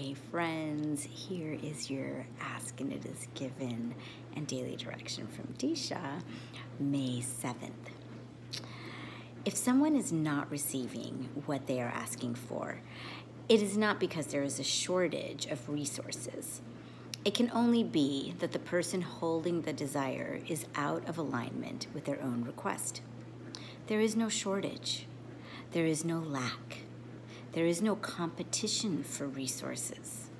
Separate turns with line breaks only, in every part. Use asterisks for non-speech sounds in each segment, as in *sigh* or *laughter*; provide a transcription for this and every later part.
Hey friends, here is your Ask and It Is Given and Daily Direction from Disha, May 7th. If someone is not receiving what they are asking for, it is not because there is a shortage of resources. It can only be that the person holding the desire is out of alignment with their own request. There is no shortage, there is no lack there is no competition for resources.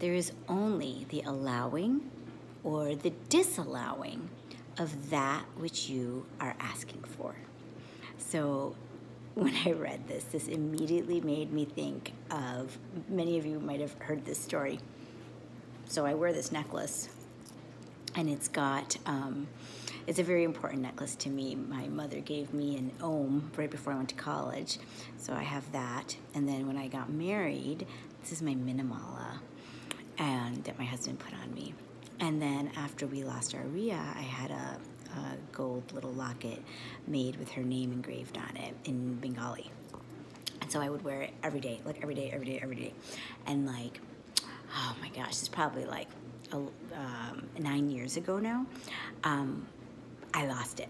There is only the allowing or the disallowing of that which you are asking for. So when I read this, this immediately made me think of many of you might have heard this story. So I wear this necklace, and it's got um, it's a very important necklace to me. My mother gave me an Om right before I went to college, so I have that. And then when I got married, this is my Minamala, and that my husband put on me. And then after we lost our Ria, I had a, a gold little locket made with her name engraved on it in Bengali. And so I would wear it every day, like every day, every day, every day. And like, oh my gosh, it's probably like um, nine years ago now. Um, I lost it.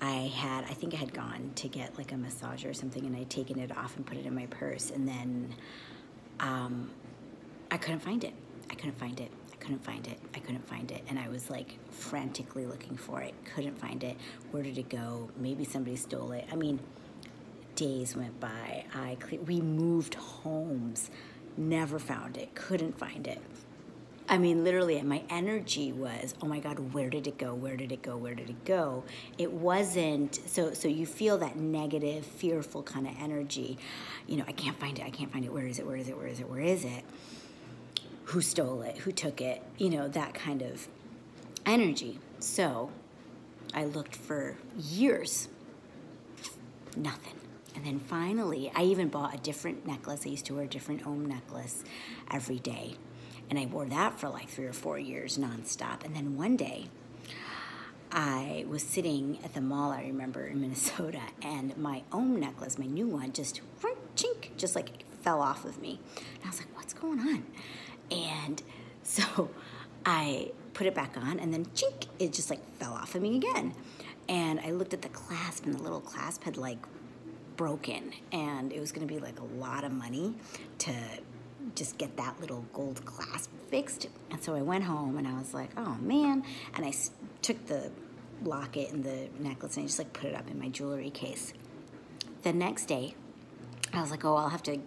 I had, I think I had gone to get like a massage or something and I'd taken it off and put it in my purse and then um, I couldn't find it. I couldn't find it. I couldn't find it. I couldn't find it. And I was like frantically looking for it. Couldn't find it. Where did it go? Maybe somebody stole it. I mean, days went by. I we moved homes. Never found it. Couldn't find it. I mean, literally, my energy was, oh my God, where did it go? Where did it go? Where did it go? It wasn't, so, so you feel that negative, fearful kind of energy. You know, I can't find it, I can't find it. Where is it? Where is it? Where is it? Where is it? Who stole it? Who took it? You know, that kind of energy. So I looked for years, nothing. And then finally, I even bought a different necklace. I used to wear a different Om necklace every day and I wore that for like three or four years nonstop. And then one day, I was sitting at the mall, I remember, in *laughs* Minnesota, and my own necklace, my new one, just chink, just like fell off of me. And I was like, what's going on? And *laughs* so I put it back on, and then chink, it just like fell off of me again. And I looked at the clasp, and the little clasp had like broken, and it was gonna be like a lot of money to just get that little gold clasp fixed. And so I went home and I was like, oh man. And I took the locket and the necklace and I just like put it up in my jewelry case. The next day, I was like, oh, I'll have to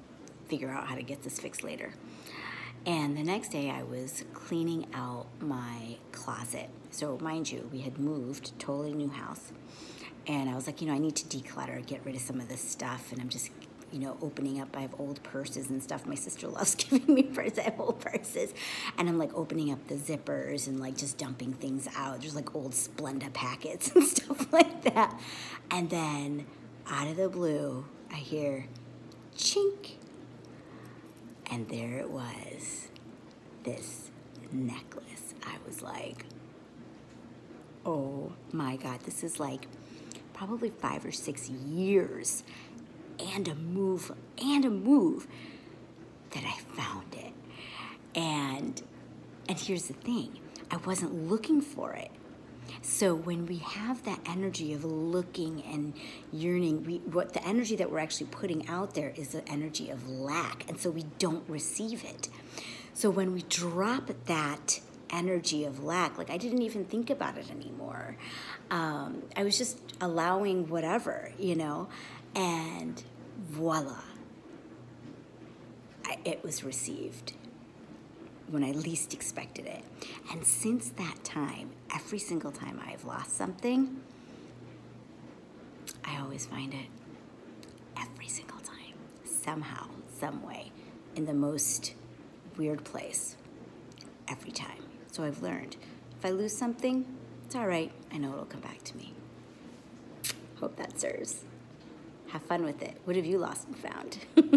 figure out how to get this fixed later. And the next day, I was cleaning out my closet. So, mind you, we had moved, totally new house. And I was like, you know, I need to declutter, get rid of some of this stuff. And I'm just you know, opening up. I have old purses and stuff. My sister loves *laughs* giving me purses. I have old purses. And I'm like opening up the zippers and like just dumping things out. There's like old Splenda packets *laughs* and stuff like that. And then out of the blue, I hear chink. And there it was, this necklace. I was like, oh my God, this is like probably five or six years and a move and a move that I found it. And and here's the thing, I wasn't looking for it. So when we have that energy of looking and yearning, we, what the energy that we're actually putting out there is the energy of lack, and so we don't receive it. So when we drop that energy of lack, like I didn't even think about it anymore. Um, I was just allowing whatever, you know, and voila, I, it was received when I least expected it. And since that time, every single time I've lost something, I always find it. Every single time. Somehow, some way, in the most weird place. Every time. So I've learned if I lose something, it's all right. I know it'll come back to me. Hope that serves. Have fun with it. What have you lost and found? *laughs*